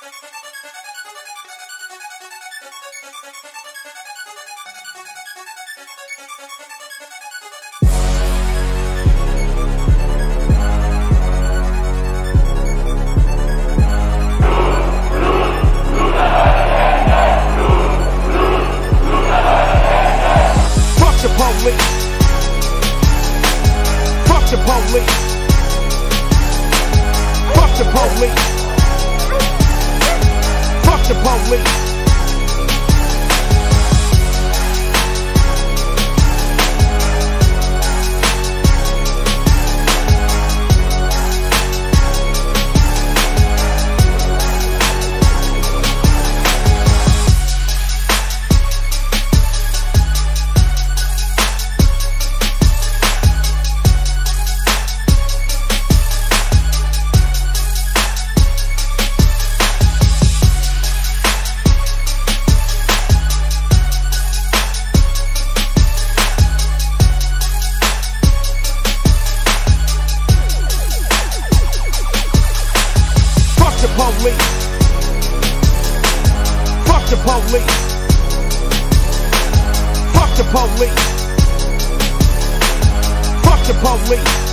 Police. Fuck the police. Fuck the police. The police. The police. Fuck the police. Fuck the police. Fuck the police.